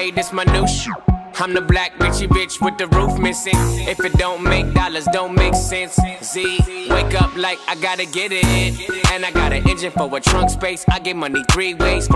made this my new shoe. I'm the black bitchy bitch with the roof missing. If it don't make dollars, don't make sense. Z, wake up like I gotta get it. And I got an engine for a trunk space. I get money three ways.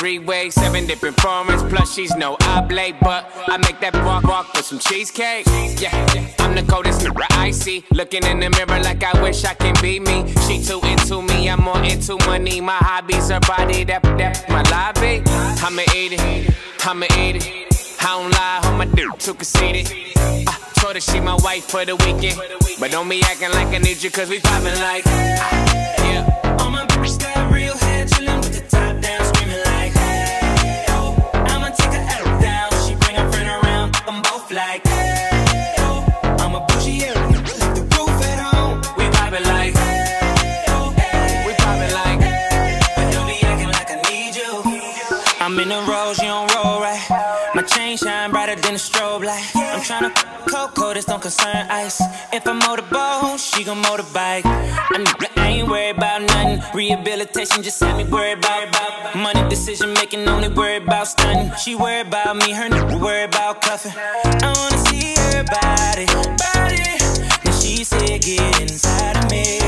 Three ways, seven different formats. Plus, she's no oblate, but I make that walk walk with some cheesecake. Yeah, I'm the coldest mirror I see. Looking in the mirror like I wish I can be me. She too into me, I'm more into money. My hobbies, her body, that that my lobby. I'ma eat it, I'ma eat it. I don't lie, on my dick too conceited. I told her she my wife for the weekend. But don't be acting like I need you, cause we poppin' like. Yeah. All my bitches got real hair, chillin' with the top down, screaming like, hey, oh. I'ma take her out down. She bring her friend around, I'm both like, hey, oh. I'm a bougie area, the roof at home. We poppin' like. Hey, oh, We poppin' like. but don't be acting like I need you. I'm in the rose, chain shine brighter than a strobe light. I'm tryna cocoa, this don't concern ice. If I motorboat, she gon' motorbike. I ain't worried about nothing. Rehabilitation just had me worried about, about money decision making, only worried about stunning. She worried about me, her nigga worried about cuffing. I wanna see her body, body. Now she said, get inside of me.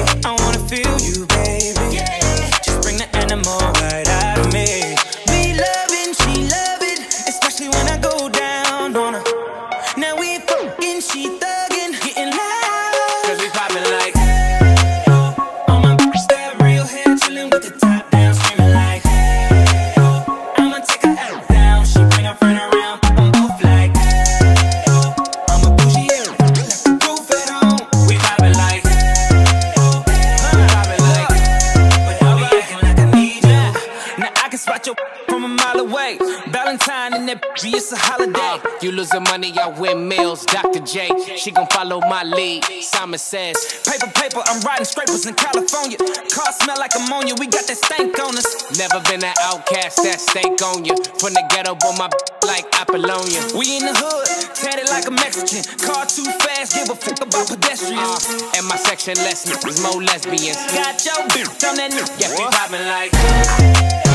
Mile away. Valentine and that it's a holiday. You losing money, I win meals. Dr. J, she gon' follow my lead. Simon says, Paper, paper, I'm riding scrapers in California. Car smell like ammonia, we got that stank on us. Never been an outcast, that stank on you. From the ghetto, but my like Apollonia. We in the hood, tatted like a Mexican. Car too fast, give a fuck about pedestrians. Uh, and my section less niggas, more lesbians. Got your bitch on that nigga. Yeah, we poppin' like.